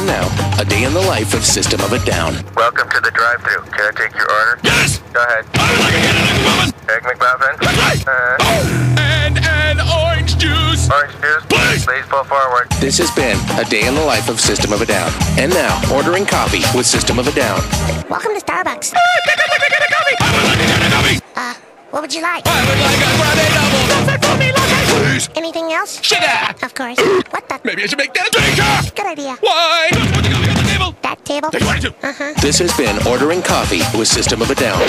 And now, a day in the life of System of a Down. Welcome to the drive-thru. Can I take your order? Yes! Go ahead. I would like a Canada McMuffin! Egg McMuffin? That's right! Uh, Oh! And an orange juice! orange juice? Please. Please pull forward. This has been a day in the life of System of a Down. And now, ordering coffee with System of a Down. Welcome to Starbucks. Pick up like a coffee! I would like a Canada coffee! Uh, what would you like? I would like a Anything else? Sugar! Of course. what the? Maybe I should make that a drinker! Good idea. Why? Just put the coffee on the table! That table? Take one, two. Uh huh. This has been ordering coffee with System of a Down.